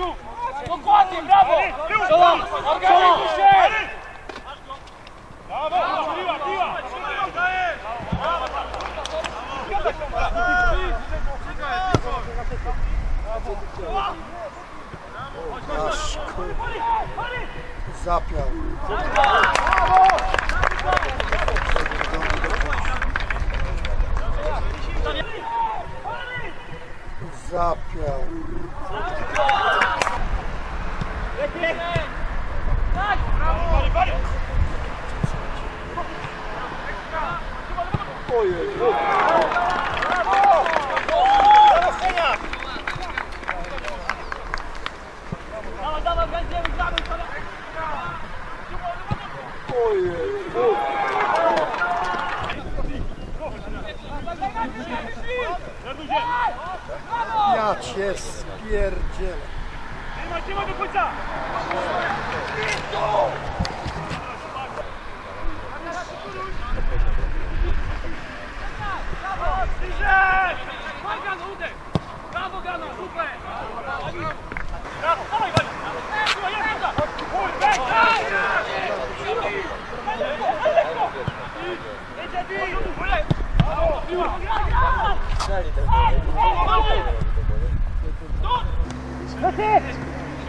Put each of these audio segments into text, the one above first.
Grzesiu! Dokładnie, brawo! Czoło! Organizuj się! Brawo! Piła, piła! Aż. Zapiał. Zapiał. Ja cię spierdzielę. cima do That's it!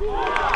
Oh!